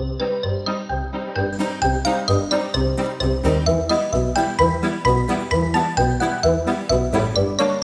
Música